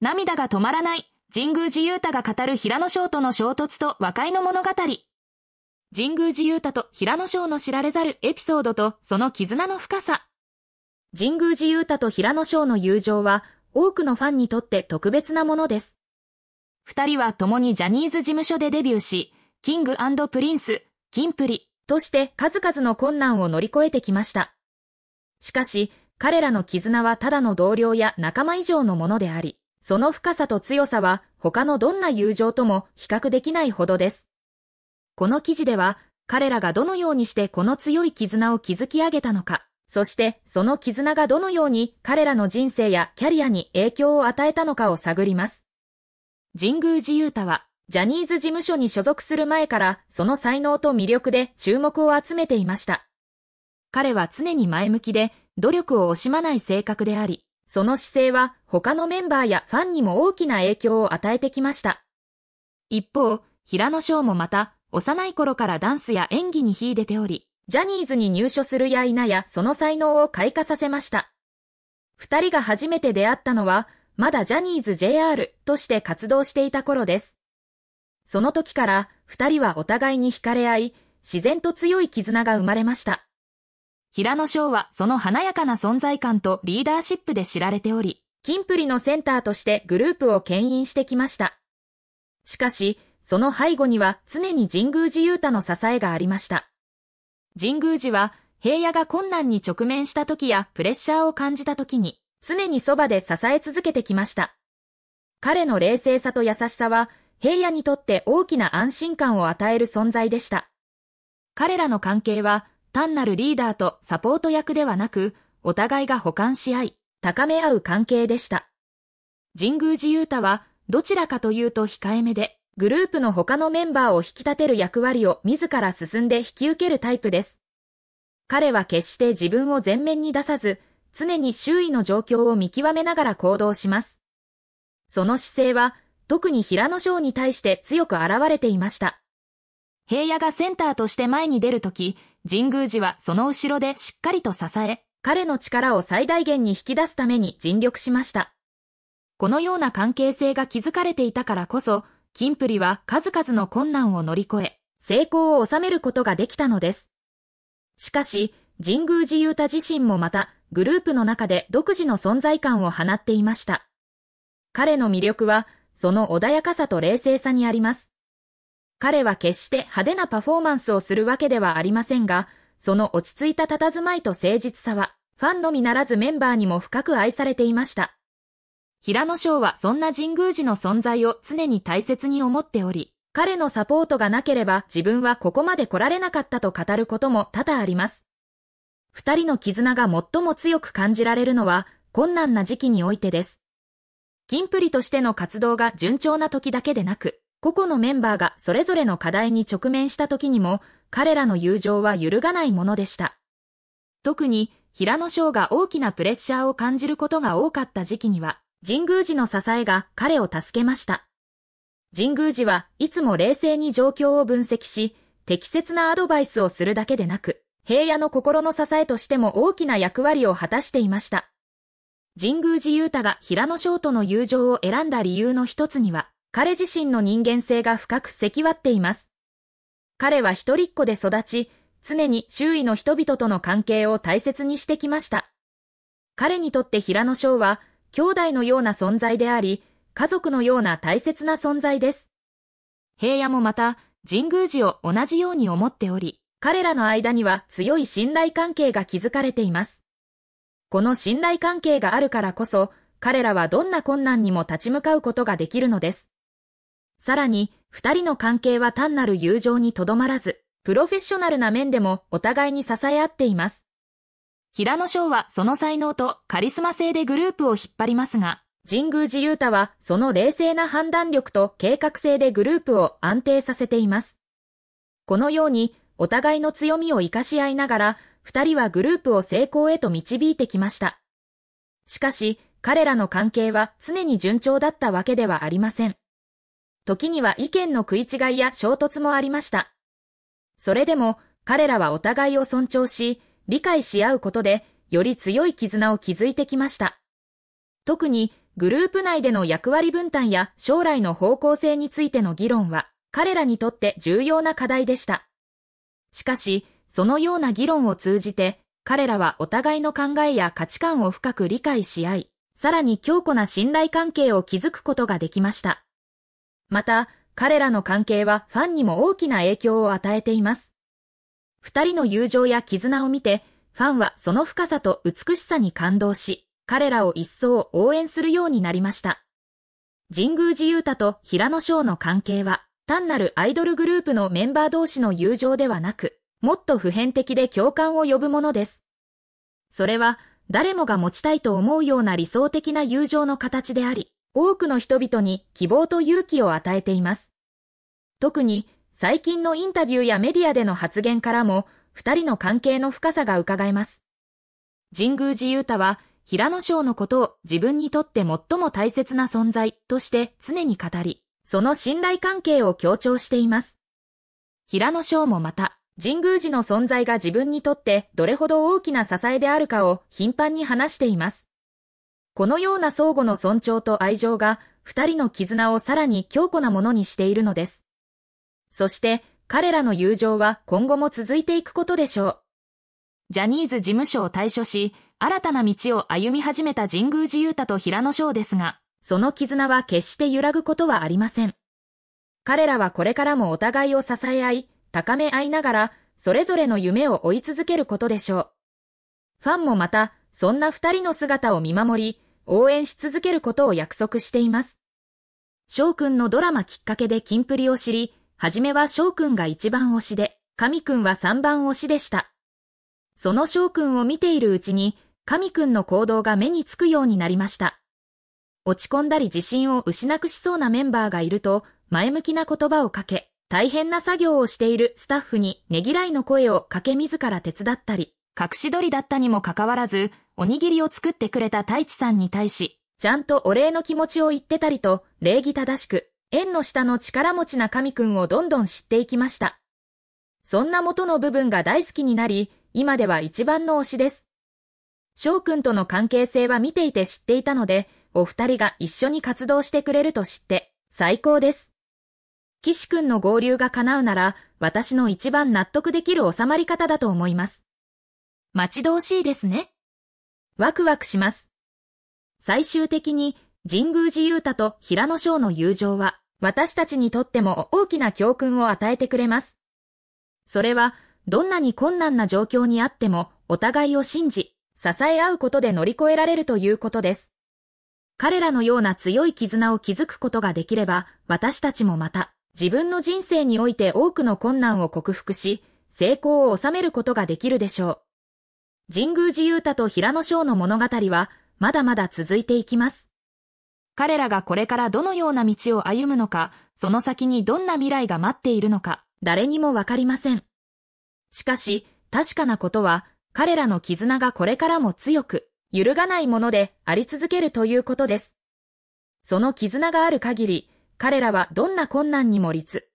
涙が止まらない、神宮寺勇太が語る平野紫耀との衝突と和解の物語。神宮寺勇太と平野紫耀の知られざるエピソードとその絆の深さ。神宮寺勇太と平野紫耀の友情は多くのファンにとって特別なものです。二人は共にジャニーズ事務所でデビューし、キングプリンス、キンプリとして数々の困難を乗り越えてきました。しかし、彼らの絆はただの同僚や仲間以上のものであり、その深さと強さは他のどんな友情とも比較できないほどです。この記事では、彼らがどのようにしてこの強い絆を築き上げたのか、そしてその絆がどのように彼らの人生やキャリアに影響を与えたのかを探ります。神宮寺勇太は、ジャニーズ事務所に所属する前からその才能と魅力で注目を集めていました。彼は常に前向きで努力を惜しまない性格であり、その姿勢は他のメンバーやファンにも大きな影響を与えてきました。一方、平野翔もまた幼い頃からダンスや演技に秀でており、ジャニーズに入所するや否やその才能を開花させました。二人が初めて出会ったのは、まだジャニーズ JR として活動していた頃です。その時から二人はお互いに惹かれ合い、自然と強い絆が生まれました。平野翔はその華やかな存在感とリーダーシップで知られており、キンプリのセンターとしてグループを牽引してきました。しかし、その背後には常に神宮寺勇太の支えがありました。神宮寺は平野が困難に直面した時やプレッシャーを感じた時に、常にそばで支え続けてきました。彼の冷静さと優しさは、平野にとって大きな安心感を与える存在でした。彼らの関係は、単なるリーダーとサポート役ではなく、お互いが補完し合い、高め合う関係でした。神宮寺勇太は、どちらかというと控えめで、グループの他のメンバーを引き立てる役割を自ら進んで引き受けるタイプです。彼は決して自分を前面に出さず、常に周囲の状況を見極めながら行動します。その姿勢は、特に平野翔に対して強く現れていました。平野がセンターとして前に出るとき、神宮寺はその後ろでしっかりと支え、彼の力を最大限に引き出すために尽力しました。このような関係性が築かれていたからこそ、キンプリは数々の困難を乗り越え、成功を収めることができたのです。しかし、神宮寺勇太自身もまたグループの中で独自の存在感を放っていました。彼の魅力は、その穏やかさと冷静さにあります。彼は決して派手なパフォーマンスをするわけではありませんが、その落ち着いた佇まいと誠実さは、ファンのみならずメンバーにも深く愛されていました。平野翔はそんな神宮寺の存在を常に大切に思っており、彼のサポートがなければ自分はここまで来られなかったと語ることも多々あります。二人の絆が最も強く感じられるのは困難な時期においてです。キンプリとしての活動が順調な時だけでなく、個々のメンバーがそれぞれの課題に直面した時にも、彼らの友情は揺るがないものでした。特に、平野翔が大きなプレッシャーを感じることが多かった時期には、神宮寺の支えが彼を助けました。神宮寺はいつも冷静に状況を分析し、適切なアドバイスをするだけでなく、平野の心の支えとしても大きな役割を果たしていました。神宮寺勇太が平野翔との友情を選んだ理由の一つには、彼自身の人間性が深く咳割っています。彼は一人っ子で育ち、常に周囲の人々との関係を大切にしてきました。彼にとって平野翔は、兄弟のような存在であり、家族のような大切な存在です。平野もまた、神宮寺を同じように思っており、彼らの間には強い信頼関係が築かれています。この信頼関係があるからこそ、彼らはどんな困難にも立ち向かうことができるのです。さらに、二人の関係は単なる友情にとどまらず、プロフェッショナルな面でもお互いに支え合っています。平野翔はその才能とカリスマ性でグループを引っ張りますが、神宮寺勇太はその冷静な判断力と計画性でグループを安定させています。このようにお互いの強みを活かし合いながら、二人はグループを成功へと導いてきました。しかし、彼らの関係は常に順調だったわけではありません。時には意見の食い違いや衝突もありました。それでも、彼らはお互いを尊重し、理解し合うことで、より強い絆を築いてきました。特に、グループ内での役割分担や将来の方向性についての議論は、彼らにとって重要な課題でした。しかし、そのような議論を通じて、彼らはお互いの考えや価値観を深く理解し合い、さらに強固な信頼関係を築くことができました。また、彼らの関係はファンにも大きな影響を与えています。二人の友情や絆を見て、ファンはその深さと美しさに感動し、彼らを一層応援するようになりました。神宮寺勇太と平野翔の関係は、単なるアイドルグループのメンバー同士の友情ではなく、もっと普遍的で共感を呼ぶものです。それは、誰もが持ちたいと思うような理想的な友情の形であり、多くの人々に希望と勇気を与えています。特に、最近のインタビューやメディアでの発言からも、二人の関係の深さが伺えます。神宮寺勇太は、平野翔のことを自分にとって最も大切な存在として常に語り、その信頼関係を強調しています。平野翔もまた、神宮寺の存在が自分にとってどれほど大きな支えであるかを頻繁に話しています。このような相互の尊重と愛情が二人の絆をさらに強固なものにしているのです。そして彼らの友情は今後も続いていくことでしょう。ジャニーズ事務所を退所し、新たな道を歩み始めた神宮寺勇太と平野翔ですが、その絆は決して揺らぐことはありません。彼らはこれからもお互いを支え合い、高め合いながら、それぞれの夢を追い続けることでしょう。ファンもまた、そんな二人の姿を見守り、応援し続けることを約束しています。翔くんのドラマきっかけでキンプリを知り、はじめは翔くんが一番推しで、神くんは三番推しでした。その翔くんを見ているうちに、神くんの行動が目につくようになりました。落ち込んだり自信を失くしそうなメンバーがいると、前向きな言葉をかけ、大変な作業をしているスタッフにねぎらいの声をかけ自ら手伝ったり、隠し撮りだったにもかかわらず、おにぎりを作ってくれた太一さんに対し、ちゃんとお礼の気持ちを言ってたりと、礼儀正しく、縁の下の力持ちな神くんをどんどん知っていきました。そんな元の部分が大好きになり、今では一番の推しです。翔くんとの関係性は見ていて知っていたので、お二人が一緒に活動してくれると知って、最高です。岸くんの合流が叶うなら、私の一番納得できる収まり方だと思います。待ち遠しいですね。ワクワクします。最終的に、神宮寺勇太と平野翔の友情は、私たちにとっても大きな教訓を与えてくれます。それは、どんなに困難な状況にあっても、お互いを信じ、支え合うことで乗り越えられるということです。彼らのような強い絆を築くことができれば、私たちもまた、自分の人生において多くの困難を克服し、成功を収めることができるでしょう。神宮寺勇太と平野翔の物語は、まだまだ続いていきます。彼らがこれからどのような道を歩むのか、その先にどんな未来が待っているのか、誰にもわかりません。しかし、確かなことは、彼らの絆がこれからも強く、揺るがないものであり続けるということです。その絆がある限り、彼らはどんな困難にも立つ、